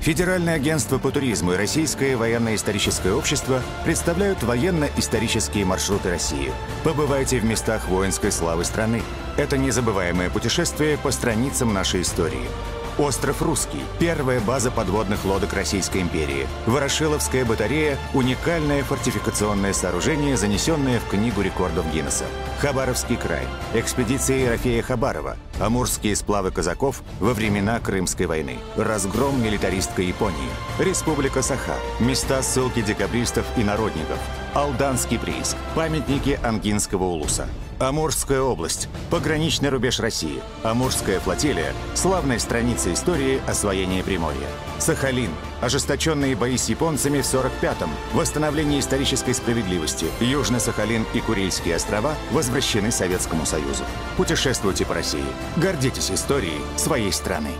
Федеральное агентство по туризму и Российское военно-историческое общество представляют военно-исторические маршруты России. Побывайте в местах воинской славы страны. Это незабываемое путешествие по страницам нашей истории. Остров Русский – первая база подводных лодок Российской империи. Ворошиловская батарея – уникальное фортификационное сооружение, занесенное в Книгу рекордов Гиннесса. Хабаровский край – экспедиция Ерофея Хабарова. Амурские сплавы казаков во времена Крымской войны. Разгром милитаристской Японии. Республика Саха – места ссылки декабристов и народников. Алданский прииск – памятники Ангинского улуса. Амурская область – пограничный рубеж России. Амурская флотилия – славная страница истории освоения Приморья. Сахалин – ожесточенные бои с японцами в 45-м, восстановление исторической справедливости. Южный Сахалин и Курильские острова возвращены Советскому Союзу. Путешествуйте по России. Гордитесь историей своей страны.